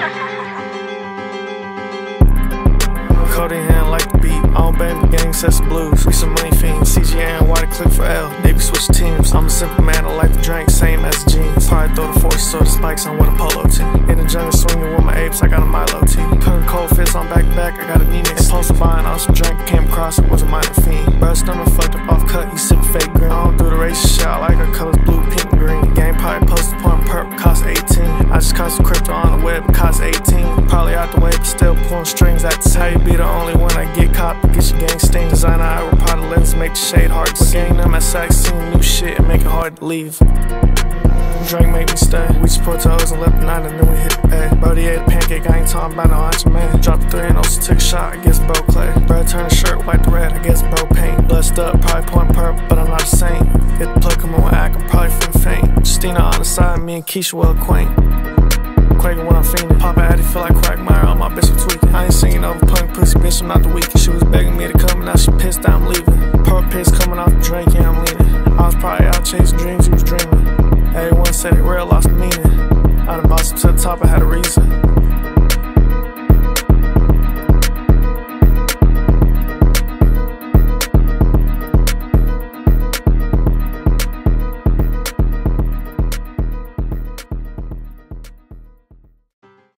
Cody hand like the beat. All baby gang sets blues. We some money fiends. CGA and White click for L. Navy switch teams. I'm a simple man. I like to drink, same as jeans. Probably throw the force or the spikes on with a polo tee. In the jungle swinging with my apes. I got a Milo tee. Putting cold fists on back to back. I got a knee next. Impulsive buying on some drink. Came across it was a minor fiend. Bro, stomach fucked up off cut. He sipping fake green. I don't do the race shit. I like her colors blue, pink, green. Game probably posted point perp cost 18. I just some crypto on web. Cost 18. Probably out the way, but still pulling strings. That's how you be the only one I get caught. Get your gang sting. Designer, I repart the lens, make the shade hard to see. Gang them at sex, seeing new shit and make it hard to leave. Drink make me stay. We support toes and left the nine and then we hit the bag. Brody ate a pancake, I ain't talking about no hunch man. Dropped three and also took a shot, I guess bro clay. Brad turned shirt, white the red, I guess bro paint. Blessed up, probably point purple, but I'm not the same. Hit the plug, come on, act, I'm probably finna faint. Justina on the side, me and Keisha well acquainted. pussy bitch, I'm not the weakest. She was begging me to come, and now she pissed that I'm leaving. Pump piss coming off the drink, yeah, I'm leaning. I was probably out chasing dreams, you was dreaming. Everyone said it real, lost the meaning.